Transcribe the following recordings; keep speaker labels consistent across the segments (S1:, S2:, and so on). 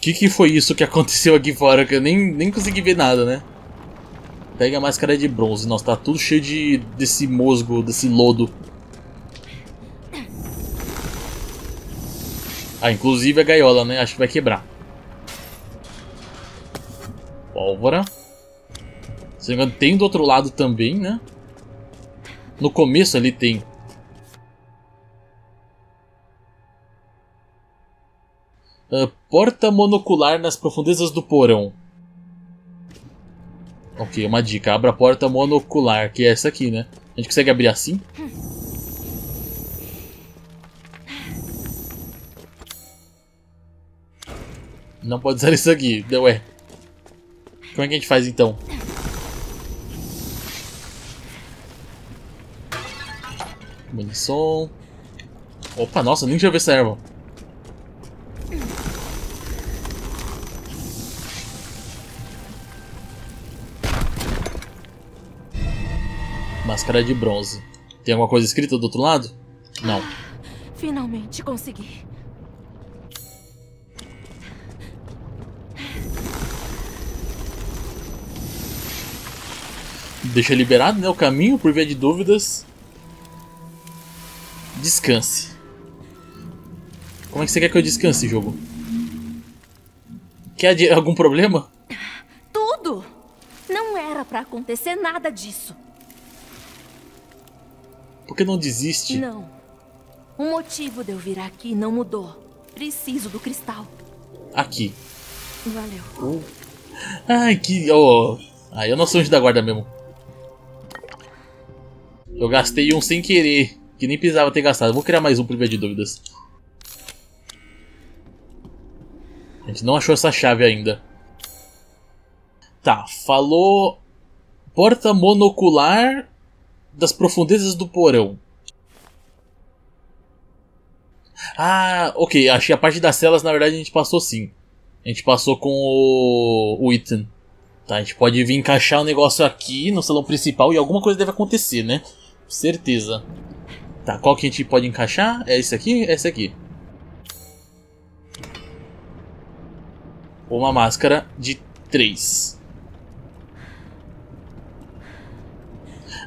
S1: que, que foi isso que aconteceu aqui fora? Que eu nem, nem consegui ver nada, né? Pega a máscara de bronze. Nossa, tá tudo cheio de desse musgo, desse lodo. Ah, inclusive a gaiola, né? Acho que vai quebrar. Pólvora. Se não me engano, tem do outro lado também, né? No começo ali tem. Uh, porta monocular nas profundezas do porão. Ok, uma dica. Abra a porta monocular, que é essa aqui, né? A gente consegue abrir assim? Não pode usar isso aqui. Ué. Como é que a gente faz então? Munição. Opa, nossa, nem já vi essa erva. Máscara de bronze. Tem alguma coisa escrita do outro lado? Não.
S2: Finalmente consegui.
S1: Deixa liberado né, o caminho por via de dúvidas. Descanse. Como é que você quer que eu descanse, jogo? Quer algum problema?
S2: Tudo! Não era para acontecer nada disso.
S1: Que não desiste?
S2: Não. O motivo de eu vir aqui não mudou. Preciso do cristal.
S1: Aqui.
S2: Valeu.
S1: Uh. Ai, que. Oh. Ah, eu não sou anjo da guarda mesmo. Eu gastei um sem querer. Que nem precisava ter gastado. Vou criar mais um por via de dúvidas. A gente não achou essa chave ainda. Tá, falou... Porta monocular das profundezas do porão. Ah, ok. Achei a parte das celas, na verdade, a gente passou sim. A gente passou com o, o Ethan. Tá, a gente pode vir encaixar o negócio aqui no salão principal e alguma coisa deve acontecer, né? Certeza. Tá, qual que a gente pode encaixar? É esse aqui? É esse aqui. Uma máscara de 3.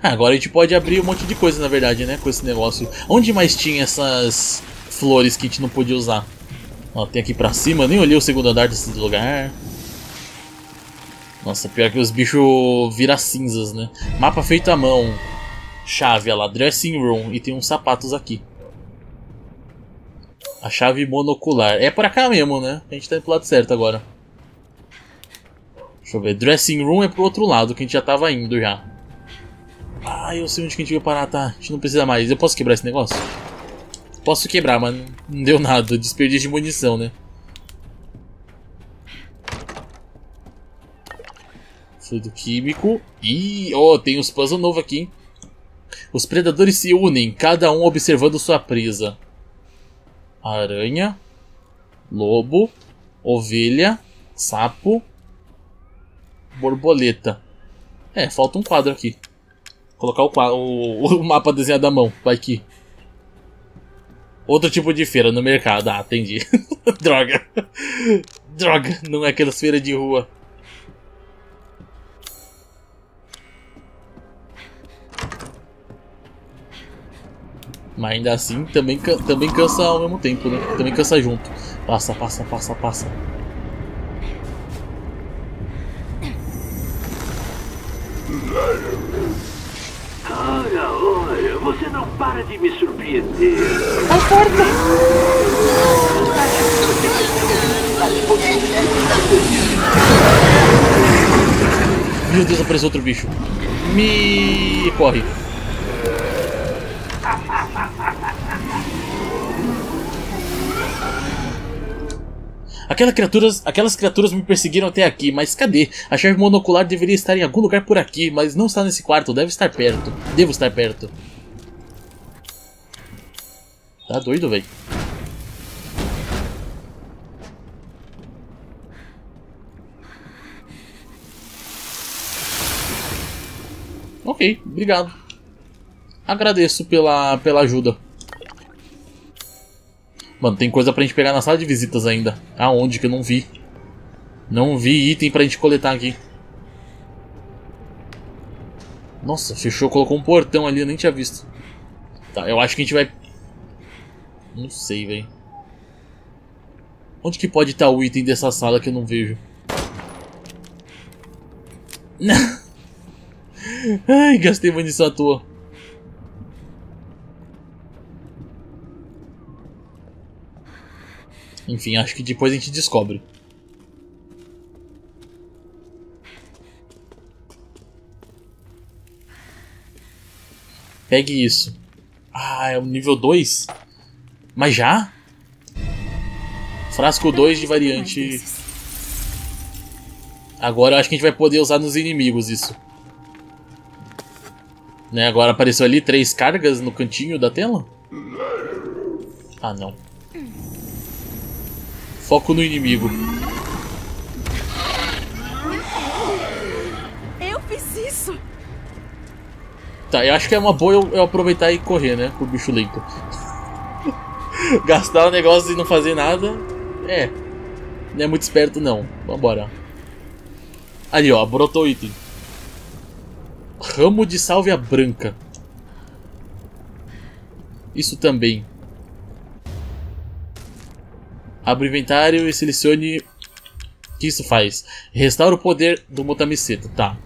S1: agora a gente pode abrir um monte de coisa, na verdade, né? Com esse negócio. Onde mais tinha essas flores que a gente não podia usar? Ó, tem aqui pra cima. Nem olhei o segundo andar desse lugar. Nossa, pior que os bichos viram cinzas, né? Mapa feito à mão. Chave, olha lá, dressing room. E tem uns sapatos aqui. A chave monocular. É pra cá mesmo, né? A gente tá indo pro lado certo agora. Deixa eu ver. Dressing room é pro outro lado, que a gente já tava indo já. Ah, eu sei onde que a gente veio parar, tá? A gente não precisa mais. Eu posso quebrar esse negócio? Posso quebrar, mas não deu nada. Desperdício de munição, né? Fluido químico. Ih, ó, oh, tem uns puzzles novos aqui, hein? Os predadores se unem, cada um observando sua presa. Aranha, lobo, ovelha, sapo, borboleta. É, falta um quadro aqui. Colocar o, o, o mapa desenhado à mão, vai aqui. Outro tipo de feira no mercado. Ah, entendi. Droga. Droga, não é aquelas feiras de rua. Mas ainda assim também, também cansa ao mesmo tempo, né? Também cansa junto. Passa, passa, passa, passa.
S3: Você não para de me surpreender.
S2: A porta!
S1: Meu Deus, apareceu outro bicho. Me corre. Aquelas criaturas, aquelas criaturas me perseguiram até aqui, mas cadê? A chave monocular deveria estar em algum lugar por aqui, mas não está nesse quarto, deve estar perto. Devo estar perto. Tá doido, velho. Ok, obrigado. Agradeço pela, pela ajuda. Mano, tem coisa pra gente pegar na sala de visitas ainda. Aonde que eu não vi? Não vi item pra gente coletar aqui. Nossa, fechou, colocou um portão ali, eu nem tinha visto. Tá, eu acho que a gente vai... Não sei, velho. Onde que pode estar o item dessa sala que eu não vejo? Ai, gastei munição à toa. Enfim, acho que depois a gente descobre. Pegue isso. Ah, é o nível 2? Mas já? Frasco 2 de variante. Agora eu acho que a gente vai poder usar nos inimigos isso. Né, agora apareceu ali três cargas no cantinho da tela? Ah, não. Foco no inimigo.
S2: Eu fiz isso!
S1: Tá, eu acho que é uma boa eu, eu aproveitar e correr, né? Com o bicho lento. Gastar o negócio e não fazer nada. É. Não é muito esperto, não. Vambora. Ali, ó. Brotou o item. Ramo de sálvia branca. Isso também. Abre o inventário e selecione. O que isso faz? Restaura o poder do Mutamiceto. Tá.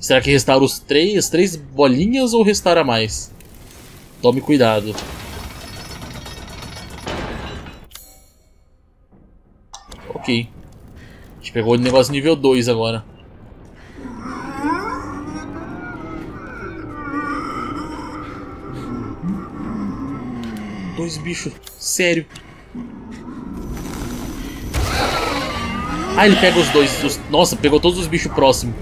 S1: Será que restaura os três, as três bolinhas ou restaura mais? Tome cuidado. A gente pegou o negócio nível 2 agora. Dois bichos. Sério. Ah, ele pega os dois. Os... Nossa, pegou todos os bichos próximos.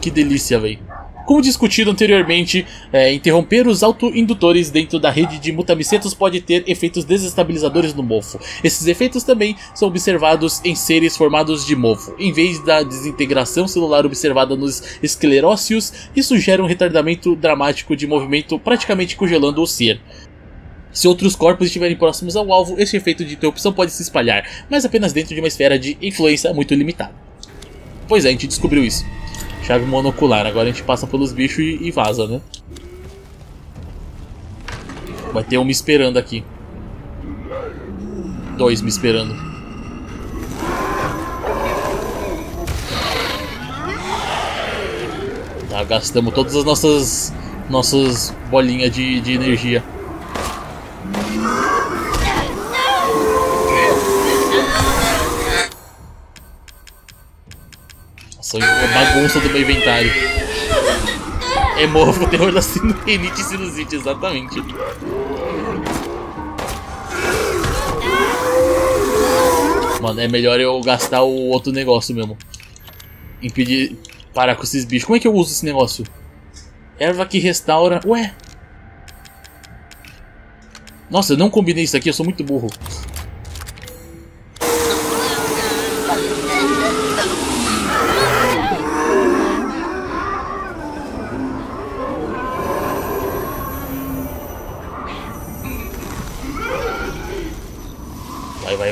S1: Que delícia, velho. Como discutido anteriormente, é, interromper os autoindutores dentro da rede de mutamicetos pode ter efeitos desestabilizadores no mofo. Esses efeitos também são observados em seres formados de mofo. Em vez da desintegração celular observada nos esclerócios, isso gera um retardamento dramático de movimento, praticamente congelando o ser. Se outros corpos estiverem próximos ao alvo, este efeito de interrupção pode se espalhar, mas apenas dentro de uma esfera de influência muito limitada. Pois é, a gente descobriu isso. Chave monocular, agora a gente passa pelos bichos e, e vaza, né? Vai ter um me esperando aqui. Dois me esperando. Tá, gastamos todas as nossas nossas bolinhas de, de energia. Nossa, a bagunça do meu inventário. É morro, terror da sinusite e sinusite, exatamente. Mano, é melhor eu gastar o outro negócio mesmo. Impedir. Parar com esses bichos. Como é que eu uso esse negócio? Erva que restaura. Ué? Nossa, eu não combinei isso aqui, eu sou muito burro.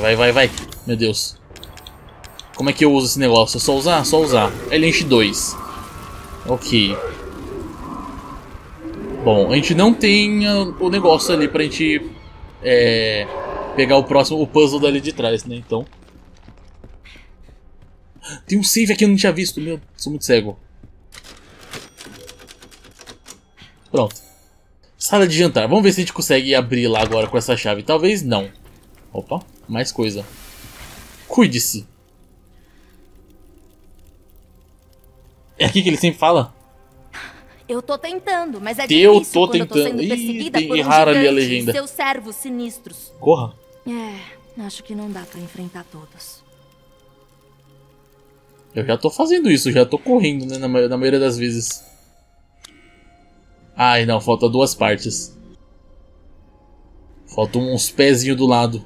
S1: Vai, vai, vai. Meu Deus. Como é que eu uso esse negócio? É só usar? Só usar. Ele enche dois. Ok. Bom, a gente não tem uh, o negócio ali pra gente é, pegar o próximo, o puzzle dali de trás, né? Então. Tem um save aqui eu não tinha visto, meu, sou muito cego. Pronto. Sala de jantar. Vamos ver se a gente consegue abrir lá agora com essa chave. Talvez não. Opa, mais coisa. Cuide-se. É aqui que ele sempre fala?
S2: Eu tô tentando, mas é
S1: Eu
S2: difícil
S1: tô
S2: quando eu tô sendo
S1: tentando. Ih,
S2: perseguida
S1: tem
S2: por um
S1: ali a legenda.
S2: seus servos sinistros.
S1: Corra.
S2: É, acho que não dá pra enfrentar todos.
S1: Eu já tô fazendo isso, já tô correndo, né? Na, na maioria das vezes. Ai, não, falta duas partes. Faltam uns pezinhos do lado.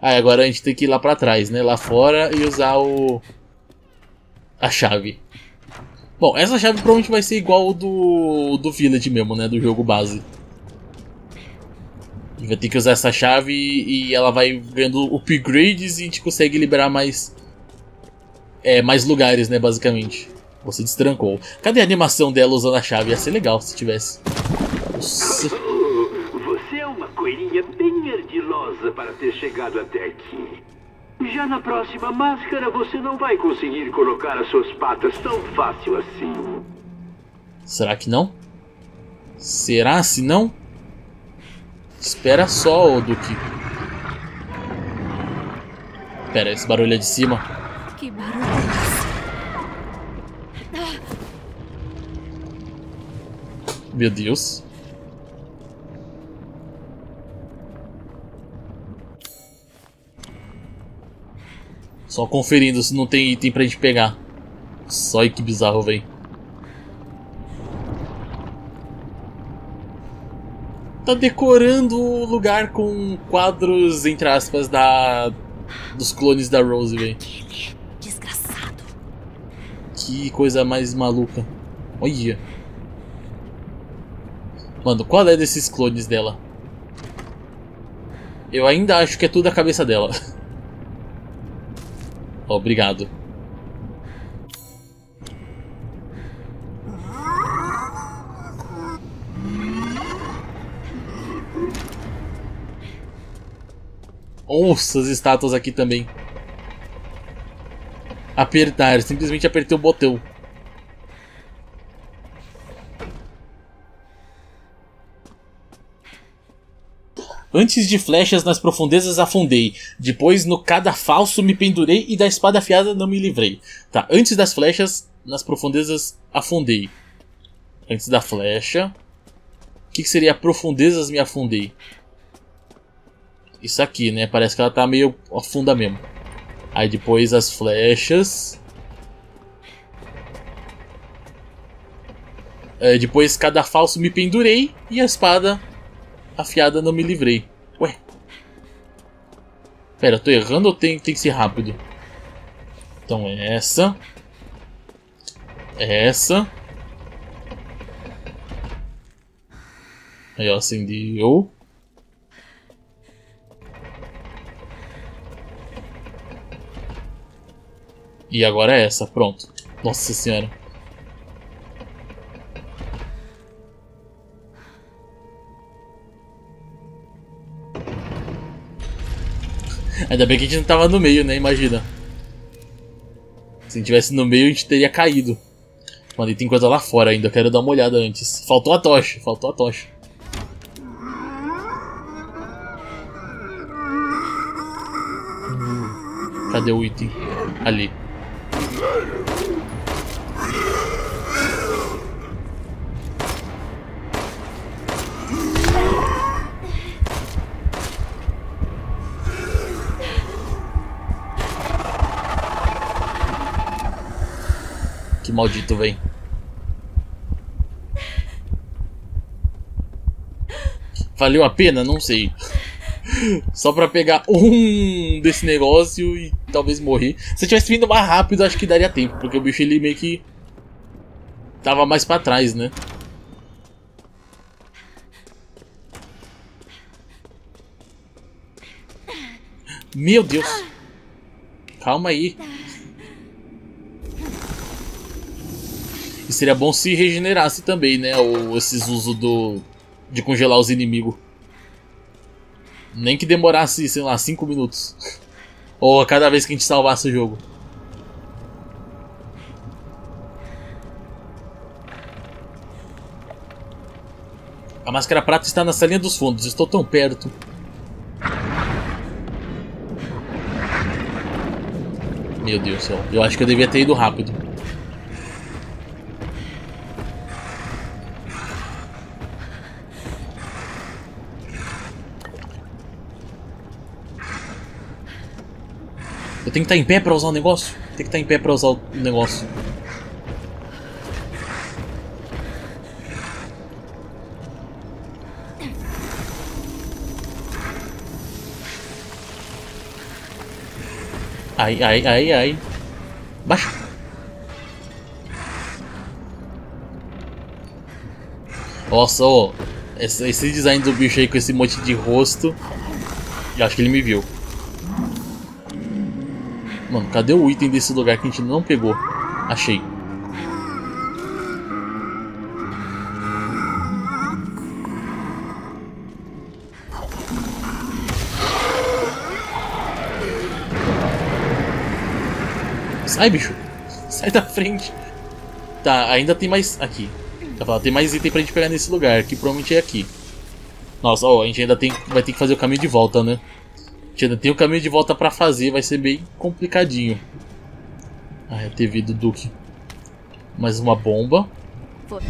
S1: Ah, agora a gente tem que ir lá pra trás, né? Lá fora e usar o. A chave. Bom, essa chave provavelmente vai ser igual do, do Village mesmo, né? Do jogo base. A gente vai ter que usar essa chave e, e ela vai ganhando upgrades e a gente consegue liberar mais é, mais lugares, né, basicamente. Você destrancou. Cadê a animação dela usando a chave? Ia ser legal se tivesse. Nossa.
S3: Ter chegado até aqui. Já na próxima máscara, você não vai conseguir colocar as suas patas tão fácil assim.
S1: Será que não? Será se não? Espera só, ô Duque. Pera, esse barulho é de cima.
S2: Que barulho é esse?
S1: Meu Deus. Só conferindo se não tem item pra gente pegar. Só que bizarro, velho. Tá decorando o lugar com quadros, entre aspas, da dos clones da Rose, velho.
S2: Desgraçado.
S1: Que coisa mais maluca. Olha. Mano, qual é desses clones dela? Eu ainda acho que é tudo a cabeça dela. Obrigado. Nossa, as estátuas aqui também. Apertar, simplesmente apertei o botão. Antes de flechas nas profundezas afundei. Depois no cadafalso me pendurei e da espada afiada não me livrei. Tá, antes das flechas nas profundezas afundei. Antes da flecha. O que, que seria profundezas me afundei? Isso aqui, né? Parece que ela tá meio afunda mesmo. Aí depois as flechas. É, depois cada falso me pendurei e a espada afiada não me livrei. Ué. Pera, eu tô errando ou tem, tem que ser rápido? Então é essa. É essa. Aí ó, acendeu. E agora é essa, pronto. Nossa senhora. Ainda bem que a gente não tava no meio, né? Imagina. Se a gente tivesse no meio, a gente teria caído. Mano, e tem coisa lá fora ainda, eu quero dar uma olhada antes. Faltou a tocha, faltou a tocha. Cadê o item? Ali. Maldito vem. Valeu a pena? Não sei. Só pra pegar um desse negócio e talvez morrer. Se eu tivesse vindo mais rápido, acho que daria tempo. Porque o bicho ele meio que. Tava mais pra trás, né? Meu Deus! Calma aí. E seria bom se regenerasse também, né? Ou esses usos do. de congelar os inimigos. Nem que demorasse, sei lá, 5 minutos. Ou a cada vez que a gente salvasse o jogo. A máscara prata está na salinha dos fundos. Estou tão perto. Meu Deus do céu. Eu acho que eu devia ter ido rápido. Eu tenho que estar em pé pra usar o negócio? Tem que estar em pé pra usar o negócio. Ai, ai, ai, ai. Baixa. Nossa, ó. Esse, esse design do bicho aí com esse monte de rosto. Eu acho que ele me viu. Mano, cadê o item desse lugar que a gente não pegou? Achei. Sai, bicho. Sai da frente. Tá, ainda tem mais... Aqui. Tem mais item pra gente pegar nesse lugar, que provavelmente é aqui. Nossa, ó, a gente ainda tem, vai ter que fazer o caminho de volta, né? Ainda tem o caminho de volta pra fazer, vai ser bem complicadinho. Ah, é TV do Duke. Mais uma bomba.
S2: Foram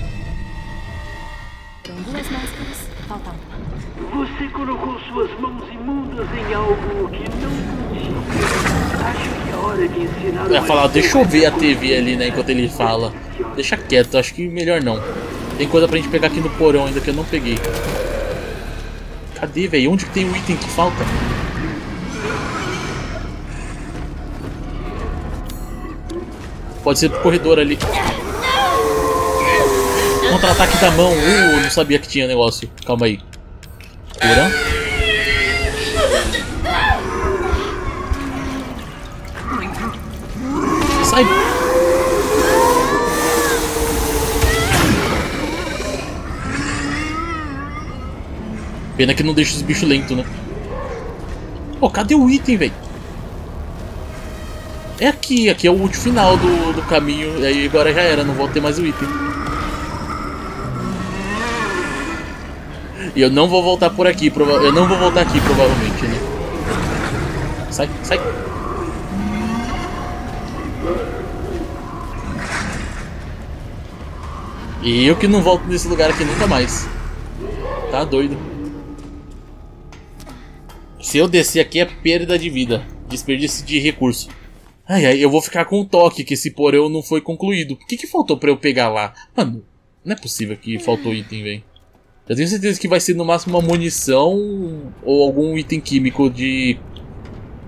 S2: duas máscaras, falta uma.
S3: Você colocou suas mãos imundas em algo que não podia. Acho que é hora de ensinar
S1: Eu ia falar, deixa eu ver a. TV ali, né, enquanto ele fala. Deixa quieto, acho que melhor não. Tem coisa pra gente pegar aqui no porão ainda que eu não peguei. Cadê, velho? Onde que tem o item que falta? Pode ser pro corredor ali. Contra-ataque da mão. Uh, não sabia que tinha negócio. Calma aí. Cura. Sai. Pena que não deixa os bichos lentos, né? Pô, cadê o item, velho? Aqui, aqui é o último final do, do caminho. E aí agora já era, não vou ter mais o item. E eu não vou voltar por aqui, eu não vou voltar aqui provavelmente, né? Sai, sai. E eu que não volto nesse lugar aqui nunca mais. Tá doido. Se eu descer aqui é perda de vida. Desperdício de recurso. Ai ai, eu vou ficar com o toque que esse porão não foi concluído. O que, que faltou pra eu pegar lá? Mano, não é possível que faltou item, velho. Eu tenho certeza que vai ser no máximo uma munição ou algum item químico de.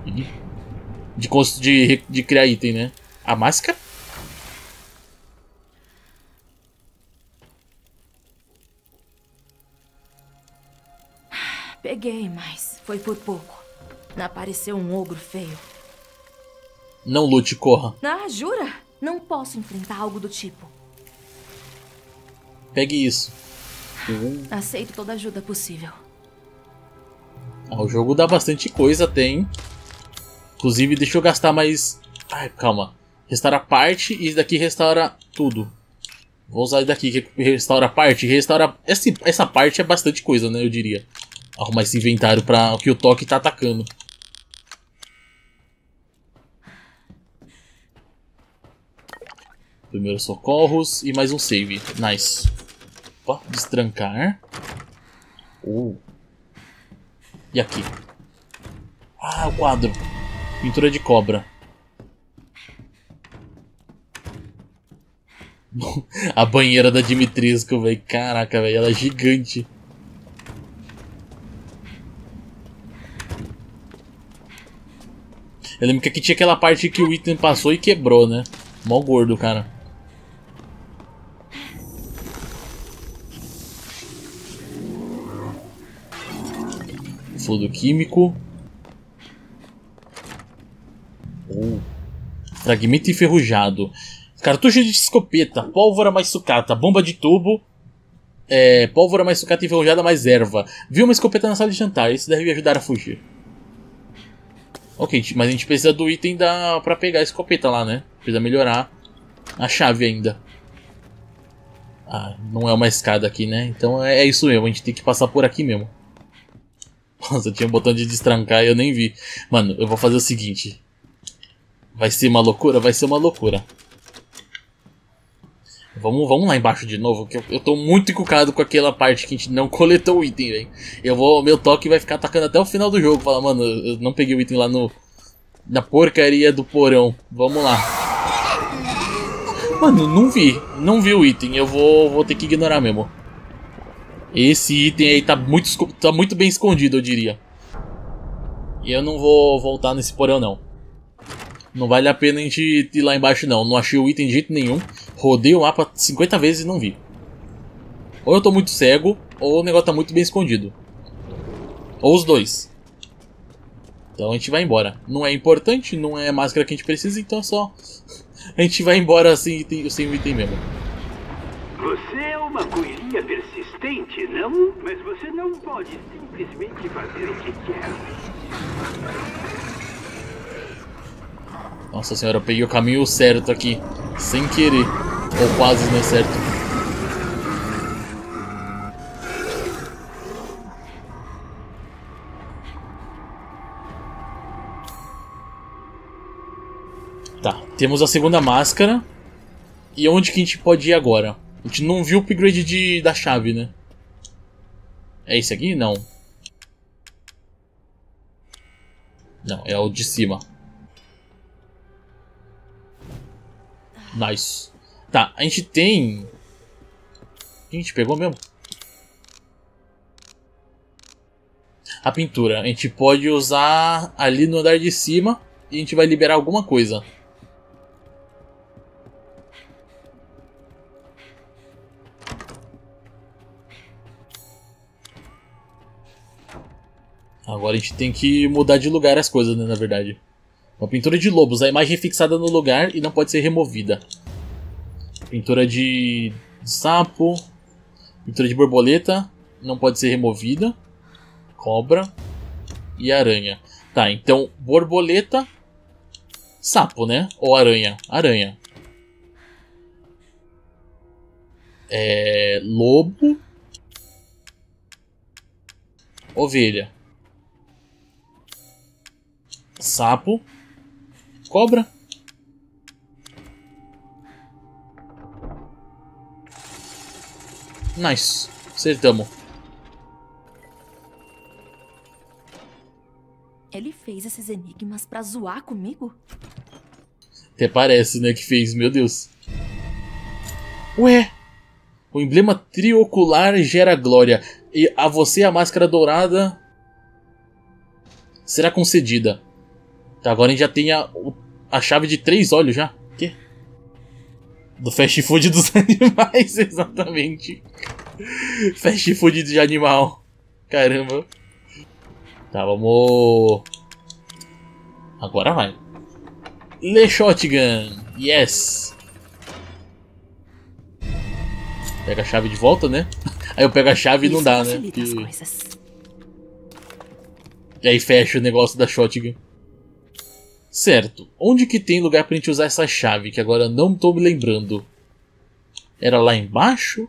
S1: de, de, de, criar item, né? A máscara?
S2: Peguei, mas foi por pouco. Apareceu um ogro feio.
S1: Não lute, corra.
S2: Ah, jura? Não posso enfrentar algo do tipo.
S1: Pegue isso.
S2: Aceito toda ajuda possível.
S1: Ah, o jogo dá bastante coisa, tem. Inclusive, deixa eu gastar mais. Ai, calma. Restaura parte e isso daqui restaura tudo. Vou usar isso daqui que restaura parte. Restaura. Essa, essa parte é bastante coisa, né? Eu diria. Arrumar esse inventário pra o que o toque tá atacando. Primeiros socorros e mais um save. Nice. Opa, destrancar. Uh. E aqui? Ah, o quadro. Pintura de cobra. A banheira da Dimitrescu, velho. Caraca, velho. Ela é gigante. Eu lembro que aqui tinha aquela parte que o item passou e quebrou, né? Mó gordo, cara. Fluido químico. Oh. Fragmento enferrujado. Cartucho de escopeta. Pólvora mais sucata. Bomba de tubo. É, pólvora mais sucata enferrujada mais erva. Viu uma escopeta na sala de jantar. Isso deve ajudar a fugir. Ok, mas a gente precisa do item da, pra pegar a escopeta lá, né? Precisa melhorar a chave ainda. Ah, não é uma escada aqui, né? Então é, é isso mesmo, a gente tem que passar por aqui mesmo. Nossa, tinha um botão de destrancar e eu nem vi. Mano, eu vou fazer o seguinte. Vai ser uma loucura? Vai ser uma loucura. Vamos, vamos lá embaixo de novo, que eu, eu tô muito encucado com aquela parte que a gente não coletou o item, velho. Eu vou, meu toque vai ficar atacando até o final do jogo. Falar, mano, eu não peguei o item lá no. Na porcaria do porão. Vamos lá. Mano, não vi. Não vi o item. Eu vou, vou ter que ignorar mesmo. Esse item aí tá muito, tá muito bem escondido, eu diria. E eu não vou voltar nesse porão, não. Não vale a pena a gente ir lá embaixo, não. Não achei o item de jeito nenhum. Rodei o mapa 50 vezes e não vi. Ou eu tô muito cego, ou o negócio tá muito bem escondido. Ou os dois. Então a gente vai embora. Não é importante, não é máscara que a gente precisa, então é só. A gente vai embora assim sem o item mesmo.
S3: Você é uma coelhinha persistente, não? Mas você não pode simplesmente fazer o que quer.
S1: Nossa senhora, eu peguei o caminho certo aqui. Sem querer. Ou quase não é certo. Tá, temos a segunda máscara. E onde que a gente pode ir agora? A gente não viu o upgrade de, da chave, né? É esse aqui? Não. Não, é o de cima. Nice. Tá, a gente tem... A gente pegou mesmo? A pintura. A gente pode usar ali no andar de cima e a gente vai liberar alguma coisa. Agora a gente tem que mudar de lugar as coisas, né, na verdade. Uma pintura de lobos, a imagem é fixada no lugar e não pode ser removida. Pintura de sapo. Pintura de borboleta, não pode ser removida. Cobra e aranha. Tá, então borboleta, sapo, né? Ou aranha? Aranha. É, lobo, ovelha. Sapo, cobra. Nice, acertamos.
S2: Ele fez esses enigmas pra zoar comigo?
S1: Até parece, né, que fez, meu Deus. Ué, o emblema triocular gera glória. E a você a máscara dourada será concedida. Tá, agora a gente já tem a, a chave de três olhos já. Que? Do fast food dos animais, exatamente. fast food de animal. Caramba. Tá, vamos. Agora vai. Le Shotgun. Yes. Pega a chave de volta, né? Aí eu pego a chave e não dá, né? Porque... E aí fecha o negócio da shotgun. Certo. Onde que tem lugar pra gente usar essa chave, que agora não tô me lembrando? Era lá embaixo?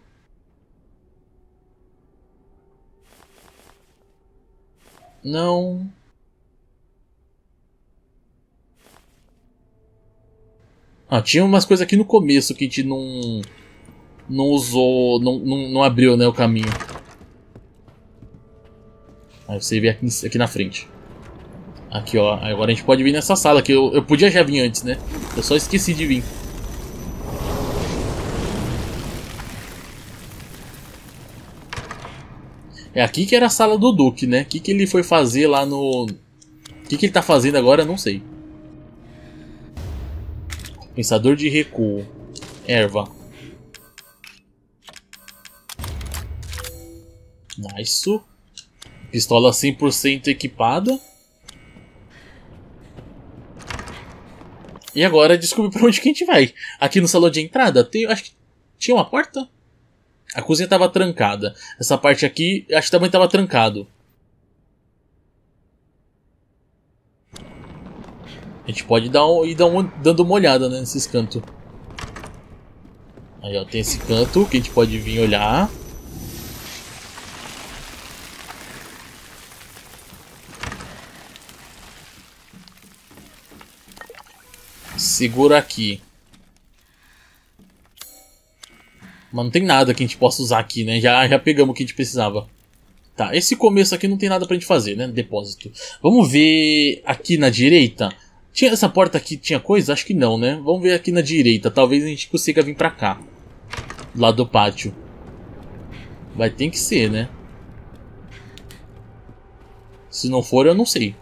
S1: Não. Ah, tinha umas coisas aqui no começo que a gente não... Não usou... Não, não, não abriu, né, o caminho. Aí você vê aqui, aqui na frente. Aqui, ó. Agora a gente pode vir nessa sala que eu, eu podia já vir antes, né? Eu só esqueci de vir. É aqui que era a sala do Duque, né? O que, que ele foi fazer lá no... O que, que ele tá fazendo agora, eu não sei. Pensador de recuo. Erva. Nice. Pistola 100% equipada. E agora descobrir pra onde que a gente vai. Aqui no salão de entrada, tem, acho que tinha uma porta? A cozinha estava trancada. Essa parte aqui, acho que também estava trancado. A gente pode dar um, ir dar um, dando uma olhada né, nesses cantos. Aí ó, tem esse canto que a gente pode vir olhar. Segura aqui. Mas não tem nada que a gente possa usar aqui, né? Já, já pegamos o que a gente precisava. Tá, esse começo aqui não tem nada pra gente fazer, né? Depósito. Vamos ver aqui na direita. Tinha essa porta aqui, tinha coisa? Acho que não, né? Vamos ver aqui na direita. Talvez a gente consiga vir pra cá. Lá do pátio. Vai ter que ser, né? Se não for, eu não sei.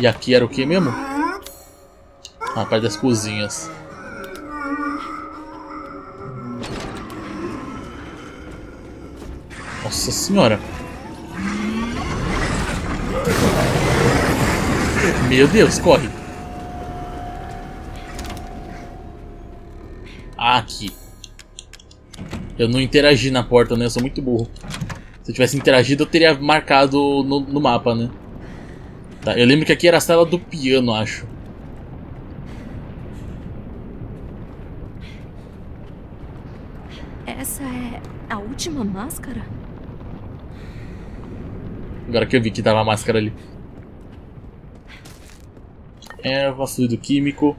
S1: E aqui era o que mesmo? A parte das cozinhas. Nossa senhora. Meu Deus, corre. Aqui. Eu não interagi na porta, né? Eu sou muito burro. Se eu tivesse interagido, eu teria marcado no, no mapa, né? Tá, eu lembro que aqui era a sala do piano, acho.
S2: Essa é a última máscara?
S1: Agora que eu vi que tava a máscara ali. Erva, fluido químico.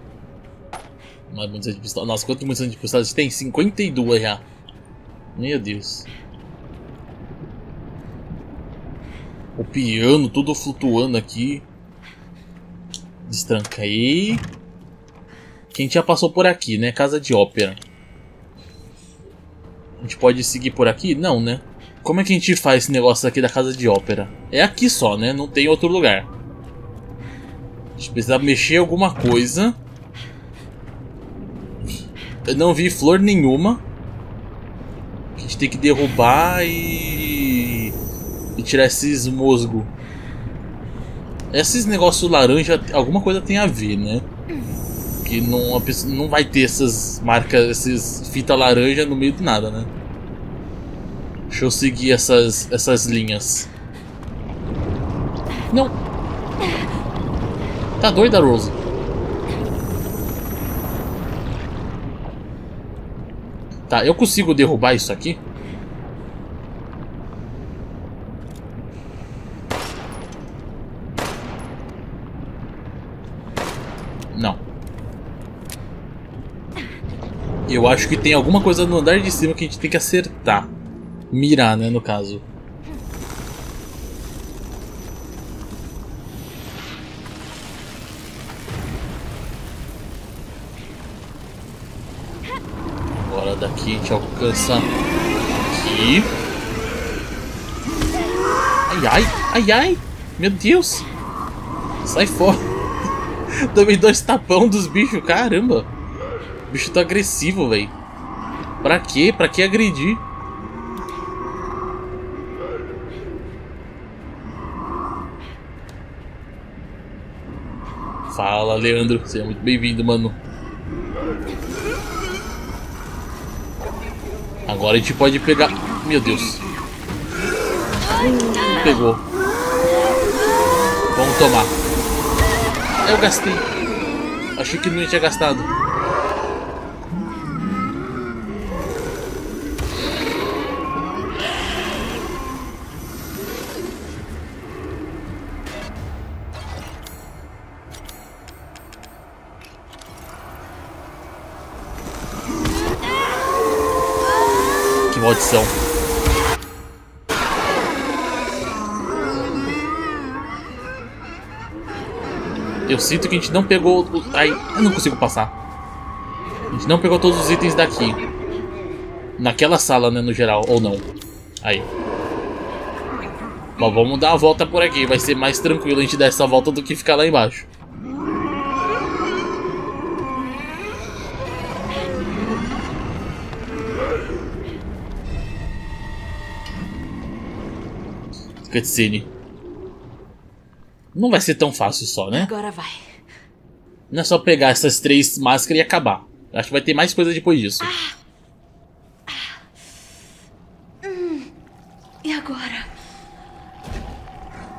S1: Mais munição de pistola. Nossa, quantas munição de pistola tem? 52 já. Meu Deus. Piano tudo flutuando aqui. Destranquei. Quem já passou por aqui, né? Casa de ópera. A gente pode seguir por aqui? Não, né? Como é que a gente faz esse negócio aqui da casa de ópera? É aqui só, né? Não tem outro lugar. A gente precisa mexer alguma coisa. Eu não vi flor nenhuma. A gente tem que derrubar e... E tirar esses musgo. Esses negócios laranja, alguma coisa tem a ver, né? Que não, não vai ter essas marcas, esses fita laranja no meio de nada, né? Deixa eu seguir essas, essas linhas. Não. Tá doida, Rose? Tá, eu consigo derrubar isso aqui? Não. Eu acho que tem alguma coisa no andar de cima que a gente tem que acertar. Mirar, né, no caso. Agora daqui a gente alcança aqui. Ai, ai, ai, ai. Meu Deus. Sai fora. Tomei dois tapão dos bichos, caramba. O bicho tá agressivo, velho. Pra quê? Pra que agredir? Fala, Leandro. Seja muito bem-vindo, mano. Agora a gente pode pegar... Meu Deus. pegou. Vamos tomar. Eu gastei. Achei que não tinha gastado. Maldição. Eu sinto que a gente não pegou... Ai, eu não consigo passar. A gente não pegou todos os itens daqui. Naquela sala, né, no geral. Ou não. Aí. Bom, vamos dar uma volta por aqui. Vai ser mais tranquilo a gente dar essa volta do que ficar lá embaixo. Cutscene. Não vai ser tão fácil só, né?
S2: Agora vai.
S1: Não é só pegar essas três máscaras e acabar. Acho que vai ter mais coisa depois disso.
S2: Ah. Ah. Hum. E agora?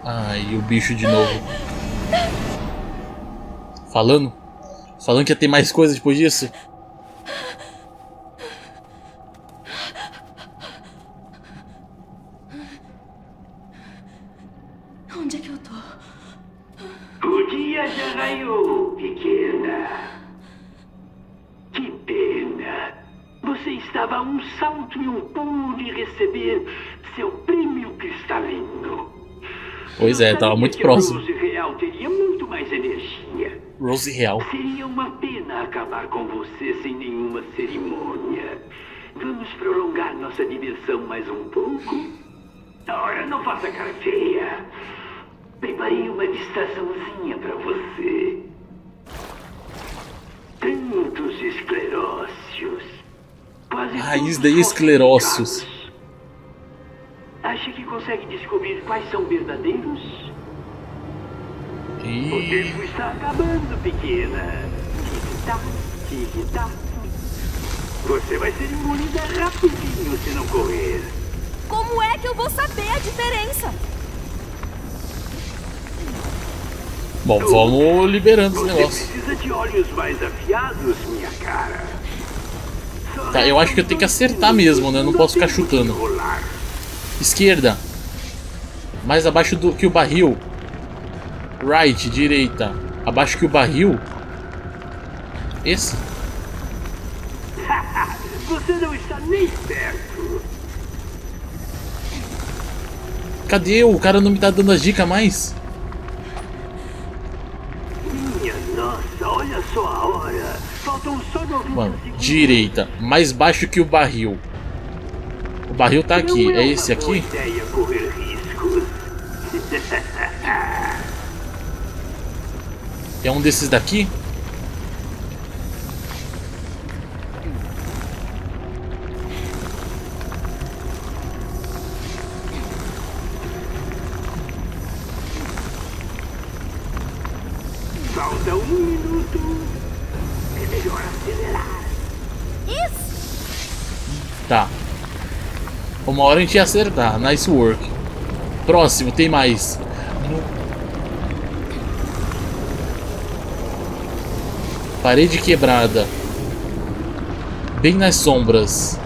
S1: Ai, o bicho de novo. Falando? Falando que ia ter mais coisa depois disso? É, tava muito próximo.
S3: Rose Real teria muito mais energia.
S1: Rose Real.
S3: Seria uma pena acabar com você sem nenhuma cerimônia. Vamos prolongar nossa diversão mais um pouco? Ora, não faça cara feia. Preparei uma distraçãozinha para você. Tantos esclerócios. Quase
S1: Raiz de esclerócios.
S3: acha que consegue descobrir quais são verdadeiros? O tempo está acabando, pequena. Tic-tac, tic-tac. Você vai ser engolida rapidinho se não correr.
S2: Como é que eu vou saber a diferença?
S1: bom, vamos liberando esse
S3: Você
S1: negócio.
S3: precisa de olhos mais afiados, minha cara.
S1: Tá, eu acho que eu tenho que acertar mesmo, né? Eu não posso ficar chutando. Esquerda. Mais abaixo do que o barril. Right, direita. Abaixo que o barril. Esse?
S3: Você não está nem perto.
S1: Cadê? O cara não me tá dando as dicas mais?
S3: Minha nossa, olha só a hora. Faltam só 90
S1: Mano,
S3: segundos.
S1: direita. Mais baixo que o barril. O barril tá aqui. É
S3: uma
S1: esse aqui? É um desses daqui?
S3: Falta um minuto. É melhor acelerar.
S2: Isso!
S1: Tá. Uma hora a gente ia acertar. Nice work. Próximo, tem mais. Parede quebrada. Bem nas sombras.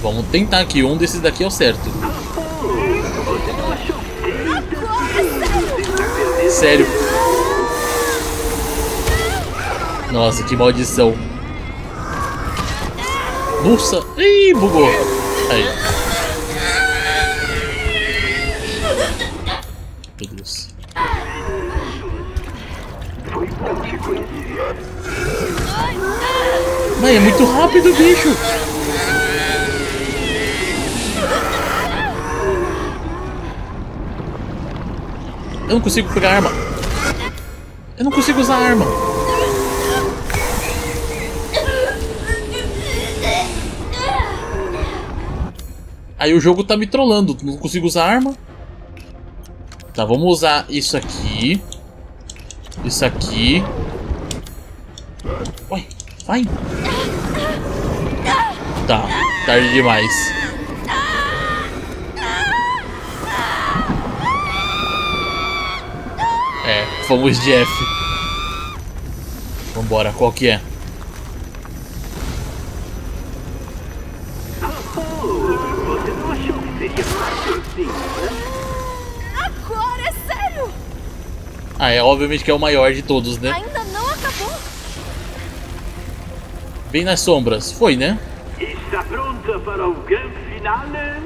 S1: Vamos tentar aqui. Um desses daqui é o certo.
S3: Você não achou 30 segundos está perdendo?
S1: Sério. Nossa, que maldição. Nossa! Ih, bugou. Aí. Meu Deus. Mas é muito rápido, bicho. Eu não consigo pegar arma. Eu não consigo usar arma. Aí o jogo tá me trollando. Não consigo usar arma. Tá, vamos usar isso aqui. Isso aqui. Ué, vai. Tá, tarde demais. É, fomos Jeff. Vambora, qual que é? Ah, é obviamente que é o maior de todos, né?
S2: Ainda não acabou?
S1: Bem nas sombras. Foi, né?
S3: Está pronta para o grande finale?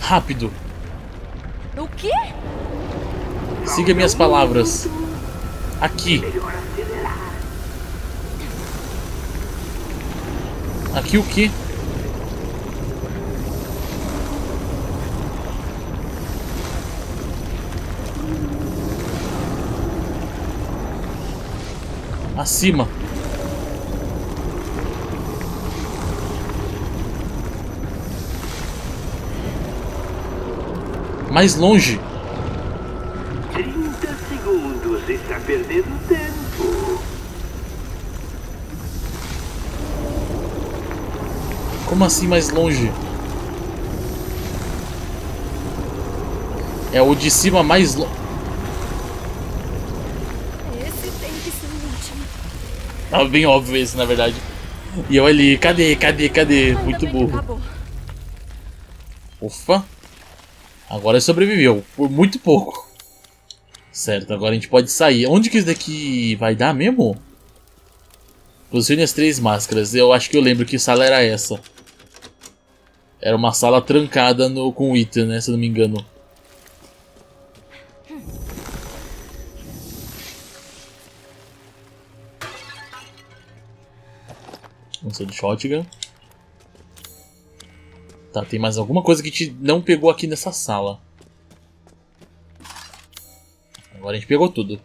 S1: Rápido.
S2: O quê?
S1: Siga minhas palavras. Aqui. Aqui o que? Acima. Mais longe.
S3: 30 segundos. Está perdendo tempo.
S1: Como assim mais longe? É o de cima mais longe. Tava bem óbvio esse, na verdade. E eu ali, cadê, cadê, cadê? Muito burro. Ufa. Agora sobreviveu. Por muito pouco. Certo, agora a gente pode sair. Onde que isso daqui vai dar mesmo? Posicione as três máscaras. Eu acho que eu lembro que sala era essa. Era uma sala trancada no, com o Ethan, né? Se eu não me engano. Ser de shotgun. Tá, tem mais alguma coisa que gente não pegou aqui nessa sala. Agora a gente pegou tudo.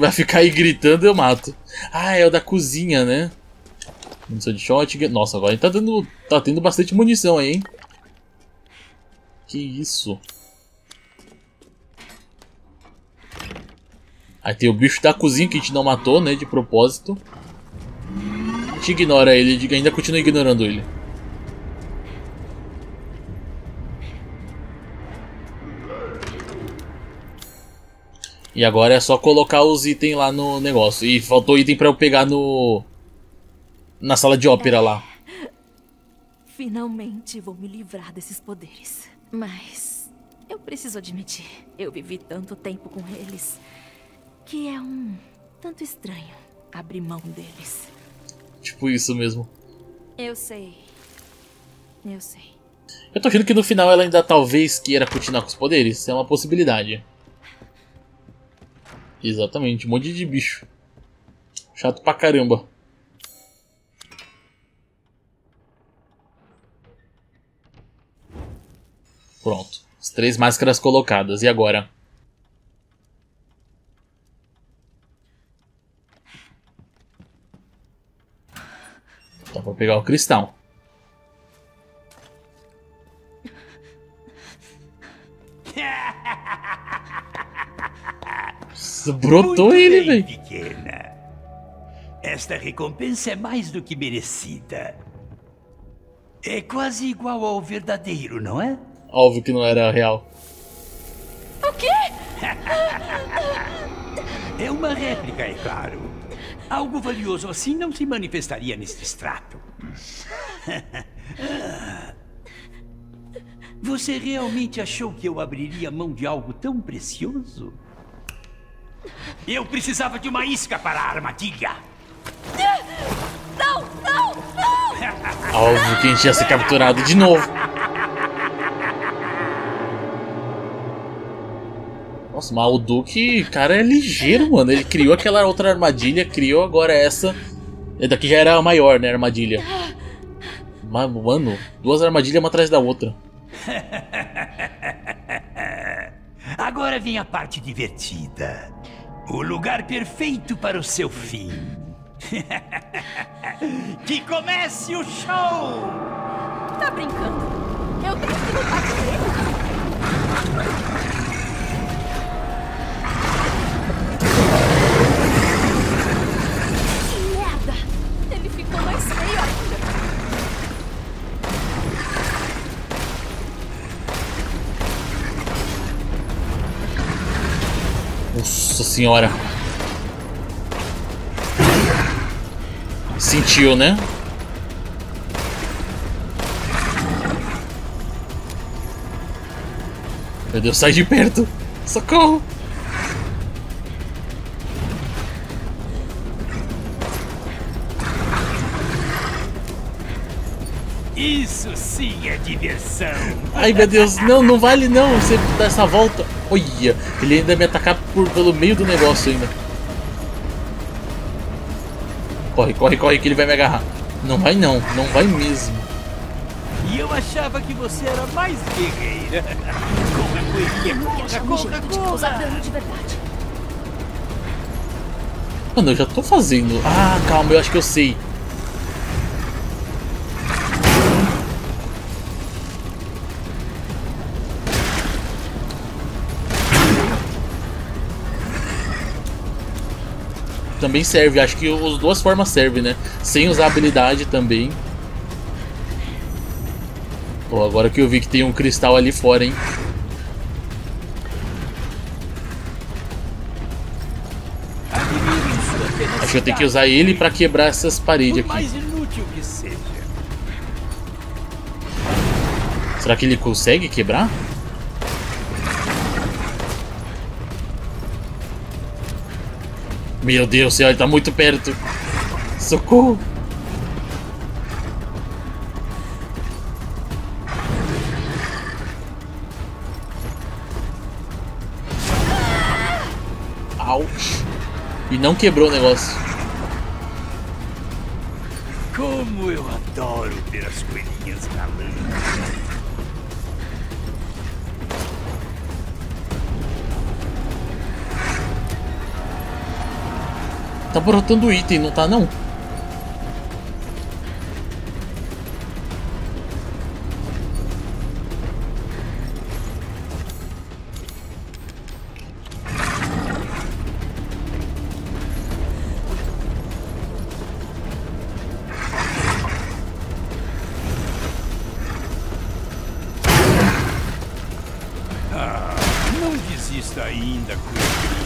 S1: Vai ficar aí gritando, eu mato. Ah, é o da cozinha, né? Munição de shotgun. Nossa, agora tá dando. tá tendo bastante munição aí, hein? Que isso? Aí tem o bicho da cozinha que a gente não matou, né? De propósito. A gente ignora ele, ainda continua ignorando ele. E agora é só colocar os itens lá no negócio. E faltou item pra eu pegar no. Na sala de ópera lá.
S2: Finalmente vou me livrar desses poderes. Mas eu preciso admitir, eu vivi tanto tempo com eles que é um tanto estranho abrir mão deles.
S1: Tipo isso mesmo.
S2: Eu sei. Eu sei.
S1: Eu tô achando que no final ela ainda talvez queira continuar com os poderes. É uma possibilidade. Exatamente, um monte de bicho. Chato pra caramba. Pronto. As três máscaras colocadas. E agora? Dá pra pegar o cristal. Brotou
S3: Muito
S1: ele, velho.
S3: pequena. Esta recompensa é mais do que merecida. É quase igual ao verdadeiro, não é?
S1: Óbvio que não era real.
S2: O quê?
S3: É uma réplica, é claro. Algo valioso assim não se manifestaria neste extrato. Você realmente achou que eu abriria mão de algo tão precioso? Eu precisava de uma isca para a armadilha.
S2: Não, não, não!
S1: Óbvio que a gente ia ser capturado de novo. Nossa, mas o Duke, cara, é ligeiro, mano. Ele criou aquela outra armadilha, criou agora essa. Essa daqui já era a maior, né, armadilha. Mas, mano, duas armadilhas uma atrás da outra.
S3: Agora vem a parte divertida. O lugar perfeito para o seu fim. que comece o show!
S2: Tá brincando? Eu tenho que lutar com ele?
S1: Nossa senhora. Sentiu, né? Meu Deus, sai de perto! Socorro!
S3: Isso sim é diversão!
S1: Ai meu Deus, não, não vale não você dar essa volta. Olha, ele ainda me atacar por, pelo meio do negócio ainda. Corre, corre, corre que ele vai me agarrar. Não vai não, não vai mesmo.
S3: E eu achava que você era mais guerreira. Corra, corra, corra, corra!
S2: dano de verdade.
S1: Mano, eu já tô fazendo. Ah, calma, eu acho que eu sei. Também serve, acho que as duas formas servem, né? Sem usar habilidade também. Pô, agora que eu vi que tem um cristal ali fora, hein? Acho que eu tenho que usar ele pra quebrar essas paredes aqui. Será que ele consegue quebrar? Meu Deus do céu, ele tá muito perto. Socorro! Ouch! E não quebrou o negócio. Tá brotando item, não tá não?
S3: Ah, não desista ainda, coelhinha.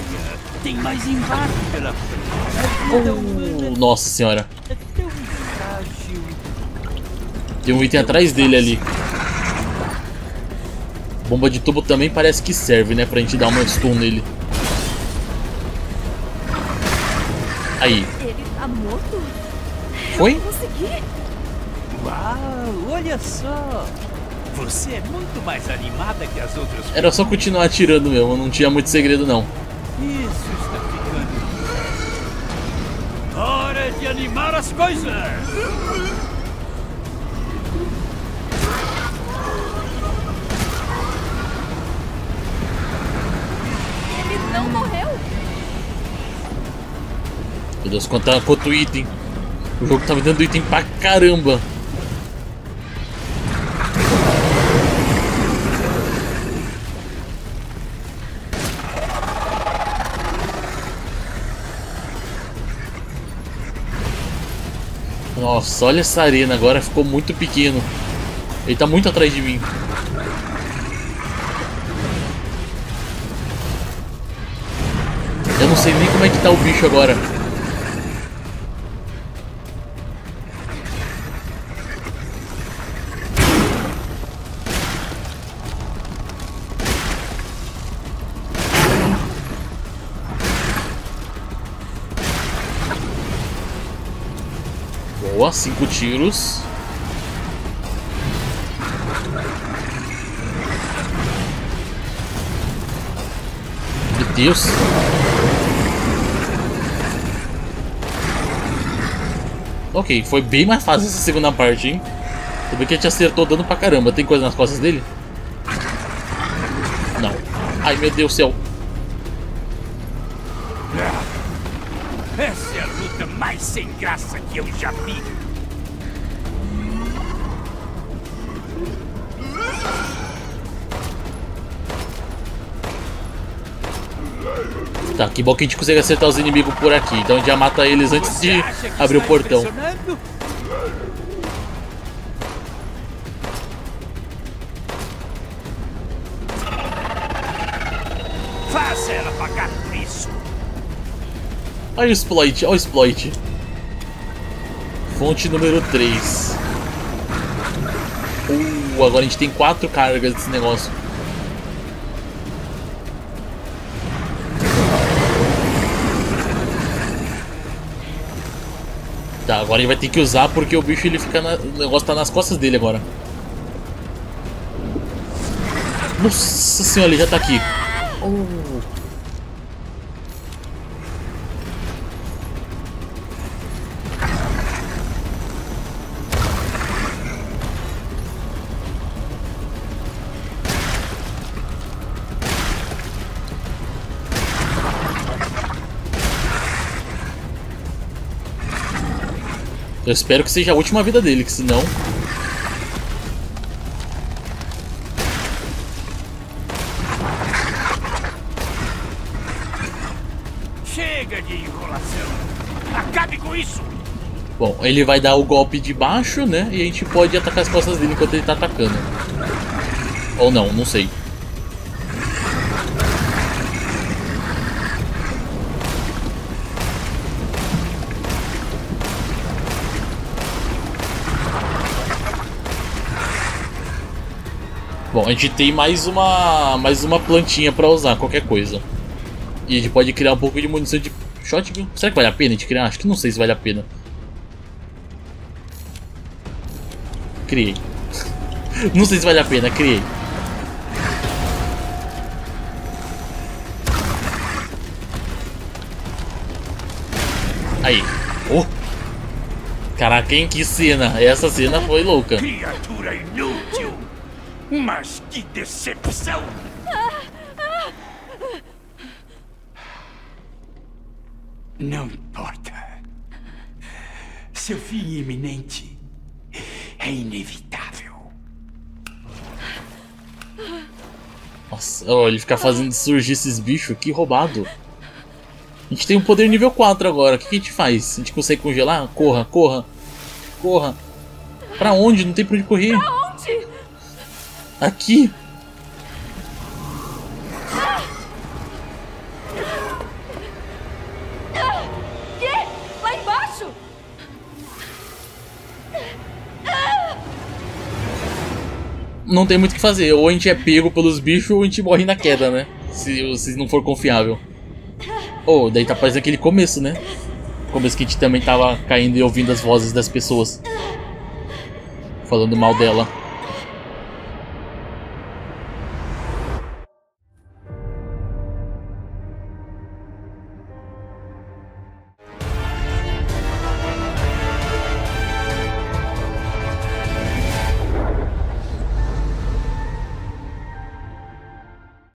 S3: Tem mais embarque pela frente.
S1: Oh, nossa senhora. Tem um item atrás dele ali. Bomba de tubo também parece que serve, né? Pra gente dar uma stun nele. Aí,
S2: Ele tá morto?
S1: foi?
S3: Uau, olha só. Você é muito mais animada que as outras
S1: Era só continuar atirando mesmo, não tinha muito segredo não.
S3: Isso está ficando. Hora de animar as coisas!
S2: Ele não morreu?
S1: Meu Deus, quanto, quanto item. O jogo tá me dando item pra caramba. Nossa, olha essa arena agora, ficou muito pequeno. Ele tá muito atrás de mim. Eu não sei nem como é que tá o bicho agora. Boa, cinco tiros. Meu Deus. Ok, foi bem mais fácil essa segunda parte, hein? Tu que a gente acertou dando pra caramba. Tem coisa nas costas dele? Não. Ai, meu Deus do céu.
S3: Que eu já vi.
S1: Tá, que bom que a gente consegue acertar os inimigos por aqui. Então a gente já mata eles antes de abrir o
S3: está
S1: portão.
S3: Faça ela pagar por isso.
S1: Olha o exploit, olha o exploit. Fonte número 3. Uh, agora a gente tem quatro cargas desse negócio. Tá, agora gente vai ter que usar porque o bicho ele fica na, o negócio tá nas costas dele agora. Nossa senhora, ele já tá aqui. Oh. Eu espero que seja a última vida dele, que senão.
S3: Chega de enrolação. Acabe com isso.
S1: Bom, ele vai dar o golpe de baixo, né? E a gente pode atacar as costas dele enquanto ele tá atacando. Ou não, não sei. Bom, a gente tem mais uma, mais uma plantinha pra usar, qualquer coisa. E a gente pode criar um pouco de munição de shotgun. Será que vale a pena a gente criar? Acho que não sei se vale a pena. Criei. não sei se vale a pena, criei. Aí. Oh! Caraca, hein? Que cena! Essa cena foi louca.
S3: Criatura inútil! Mas que decepção! Não importa. Seu fim iminente é inevitável.
S1: Nossa, oh, ele fica fazendo surgir esses bichos, que roubado. A gente tem um poder nível 4 agora, o que, que a gente faz? A gente consegue congelar? Corra, corra, corra. Pra onde? Não tem pra onde correr.
S2: Pra onde?
S1: Aqui.
S2: Quê? Lá embaixo?
S1: Não tem muito o que fazer. Ou a gente é pego pelos bichos ou a gente morre na queda, né? Se, se não for confiável. Oh, daí tá parecendo aquele começo, né? Começo que a gente também tava caindo e ouvindo as vozes das pessoas. Falando mal dela.